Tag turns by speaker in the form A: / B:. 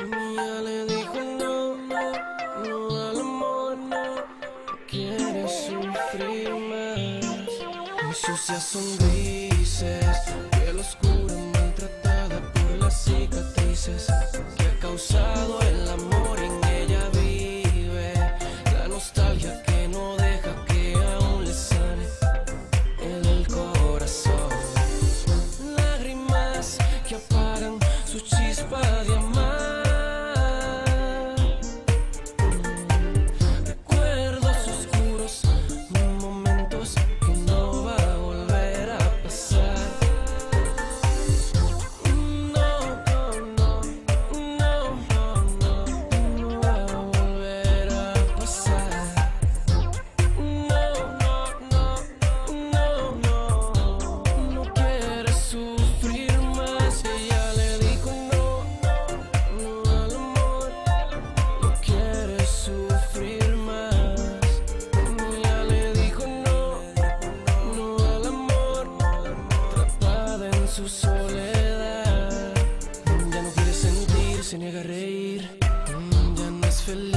A: Ya le dijo no, no, no al amor, no. Quiere sufrir más. Mis sucias sonrisas, piel oscura maltratada por la cicatriz. Se niega a reír. Mm, Ya no es feliz,